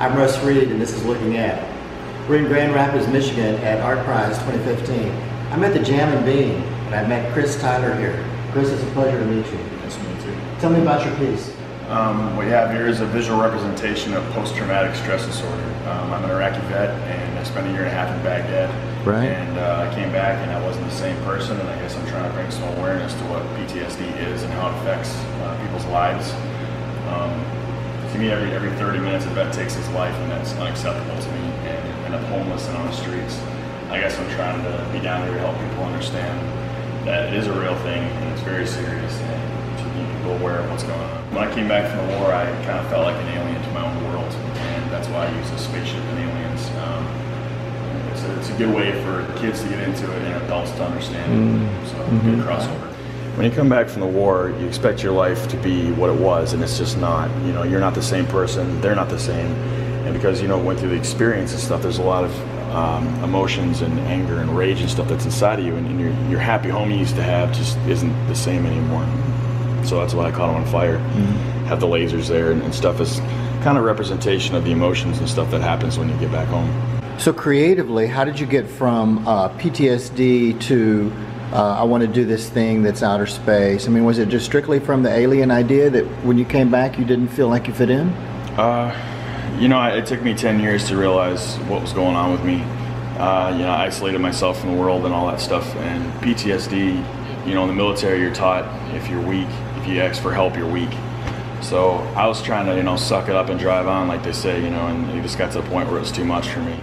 I'm Russ Reed, and this is Looking At. We're in Grand Rapids, Michigan at Art Prize 2015. I'm at the Jam and Bean, and I met Chris Tyler here. Chris, it's a pleasure to meet you. Nice to meet you. Tell me about your piece. Um, what you have here is a visual representation of post-traumatic stress disorder. Um, I'm an Iraqi vet, and I spent a year and a half in Baghdad. Right. And uh, I came back, and I wasn't the same person. And I guess I'm trying to bring some awareness to what PTSD is and how it affects uh, people's lives. Um, to me, every every 30 minutes, a vet takes his life, and that's unacceptable to me. And end up homeless and on the streets. I guess I'm trying to be down here to help people understand that it is a real thing and it's very serious and to keep people aware of what's going on. When I came back from the war, I kind of felt like an alien to my own world, and that's why I use a spaceship and aliens. Um, it's, a, it's a good way for kids to get into it and adults to understand it. So, good crossover. When you come back from the war, you expect your life to be what it was, and it's just not. You know, you're not the same person. They're not the same, and because you know went through the experience and stuff, there's a lot of um, emotions and anger and rage and stuff that's inside of you, and, and your your happy home you used to have just isn't the same anymore. So that's why I caught on fire. Have the lasers there and, and stuff is kind of representation of the emotions and stuff that happens when you get back home. So, creatively, how did you get from uh, PTSD to uh, I want to do this thing that's outer space? I mean, was it just strictly from the alien idea that when you came back you didn't feel like you fit in? Uh, you know, it took me 10 years to realize what was going on with me. Uh, you know, I isolated myself from the world and all that stuff. And PTSD, you know, in the military, you're taught if you're weak, if you ask for help, you're weak. So I was trying to, you know, suck it up and drive on, like they say, you know, and it just got to the point where it was too much for me.